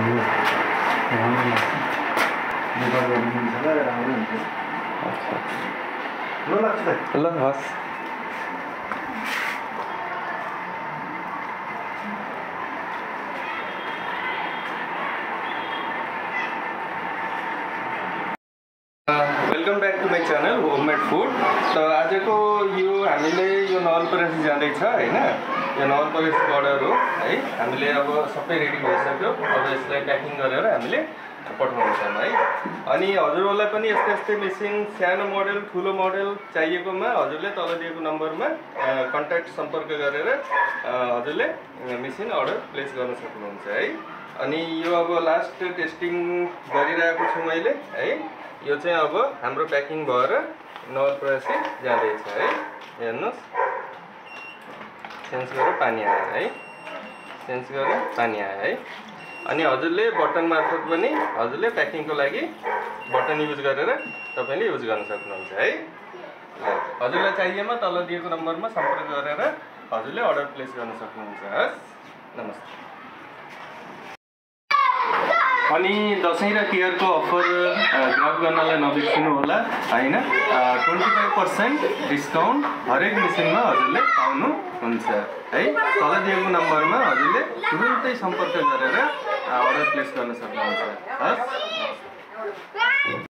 ल हस् welcome back to my channel homemade food त आजको यो हामीले यो नवलपरासी जाँदैछ होइन यो नवलपरासी अर्डर हो है? हामीले अब सबै रेडी भइसक्यो। अब यसलाई प्याकिङ गरेर हामीले पठाउँछौँ है? अनि हजुरहरूलाई पनि यस्तै यस्तै मेसिन सानो मोडल ठुलो मोडल चाहिएकोमा हजुरले तल दिएको नम्बरमा कन्ट्याक्ट सम्पर्क गरेर हजुरले मेसिन अर्डर प्लेस गर्न सक्नुहुन्छ है? अनि यो अब लास्ट टेस्टिङ गरिरहेको छु मैले है? यो चाहिँ अब हाम्रो प्याकिङ भएर नवलपरासी जाँदैछ है? हेर्नुहोस्। सेन्स गरेर पानी आयो है। सेन्स गरेर पानी आयो है। अनि हजुरले बटन मार्फत पनि हजुरले प्याकिङको लागि बटन युज गरेर तपाईँले युज गर्न सक्नुहुन्छ है। हजुरलाई चाहिएमा तल दिएको नम्बरमा सम्पर्क गरेर हजुरले अर्डर प्लेस गर्न सक्नुहुन्छ। हस् नमस्ते। अनि दसैँ र तिहारको अफर ग्राफ गर्नलाई नबिर्सिनु होला होइन? ट्वेन्टी फाइभ पर्सेन्ट डिस्काउन्ट हरेक मेसिनमा हजुरले पाउनुहुन्छ है? तल दिएको नम्बरमा हजुरले तुरुन्तै सम्पर्क गरेर अर्डर प्लेस गर्न सक्नुहुन्छ। हस्।